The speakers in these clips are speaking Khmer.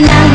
and I'm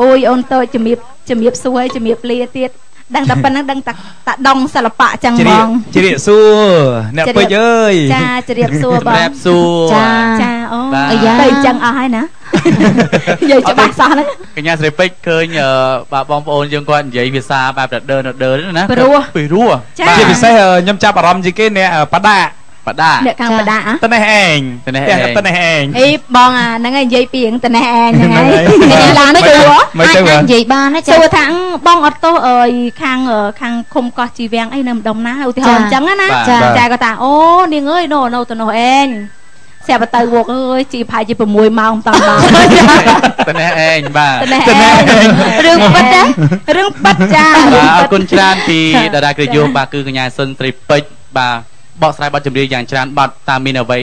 គុណចាអូយអូនតូចជំរាបជំរាបសួរជំរាបលាទៀតដឹងតែប៉ុណ្្នឹងដឹងតែតាដងសិល្បៈចឹងជ្ហ្មរាបងជ្រាបសួរអ្នកពេជ្រអើយចាជ្រាបសួរបងប្រាប់សួរចាចាអូបាទអាយ៉ាទៅអញ្ចឹងអស់ហើយណានិយាយច្បាស់សោះហ្នឹងកញ្ញាស្រីពេជ្រឃើញអឺបាទបងប្អូនយើងគាត់និយាយភាសាបែបរដើរដើរណាព្រោះពីរោះចាជាពិសេសខ្ញុំចាប់អារម្មណ៍ជាងគេអ្នកបដា បដាអ្នកខាងបដាហ៎ត្នេះឯងត្នេះឯងផ្ទះត្នេះឯងអីបងអាហ្នឹងឯងនិយាយពីរឿងត្នេះឯងហ្នឹងហើយហ្នឹងហើយនិយាយឡើងសួរមិនទៅអាចមើលនិយាយបានណាសចាួរថាអឺបងអត់ទោសអើយខាងអឺខាងឃុំកោះជីវាំងអីនៅម្ដុំណាឧទាហរណ៍អញ្ចឹងណាបាទចាចាគាត់ថាអូនាងអើយនៅនៅទៅនោះឯងស្រាប់តែទៅវកអើយជីផាយជា6ម៉ោងតាំងដល់ត្នេះឯងបាទត្នេះត្នេះឯងឯងរឿងពិតណារឿងពិតចាបាទអររឿងពិតគុណច្រើនពីតារាគ្រាយោបាទគឺកញ្ញាសុនស្រីពេជ្របាទ បកស្រាយបទចម្រៀងយ៉ាងច្រើនបទតាមមានអ្វី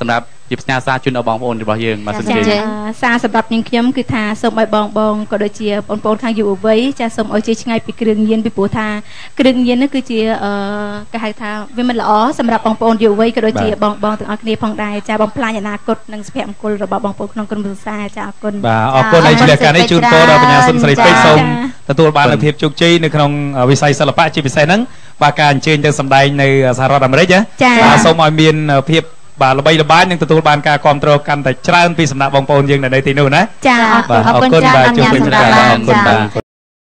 សម្រាប់ជាផ្ញើសារជូនដល់បងប្អូនរបស់យើងបាទសុនចាជ័យចាសារសម្រាប់នាងខ្ញុំគឺថាសូមឲ្យបងបងក៏ដូចជាបងប្អូនខាងយុវវ័យចាសូមឲ្យជិះឆ្ងាយពីគ្រឿងញៀនពីព្រោះថាគ្រឿងញៀននេះគឺជាអឺគេហៅថាវាមិនល្អសម្រាប់បងប្អូនយុវវ័យក៏ដូចជាបងបងទាំងអស់គ្នាផងដែរចាបំផ្លាញអនាគតនិងសុភមង្គលរបស់បងប្អូនក្នុងក្រុមគ្រួសារចាអរគុណបាទអរគុណហើយជាលក្ខណៈនេះជូនពរដល់បញ្ញាសុនស្រីពេជ្រសូមទទួលបាននូវភាពជោគជ័យនៅក្នុងវិស័យសិល្បៈជាពិសេសហ្នឹង បាទការអញ្ជើញទៅសម្ដែងនៅសហរដ្ឋអាមេរិកណាចាបាទសូមឲ្យមានភាពបាទល្បីល្បាញនិងទទួលបានការគ្រប់គ្រងកាន់តែច្រើនពីសំណាក់បងប្អូនយើងនៅទីនោះណាចាអរគុណបាទអរគុណបាទជួបគ្នាអរគុណច្រើនចាអរគុណបាទ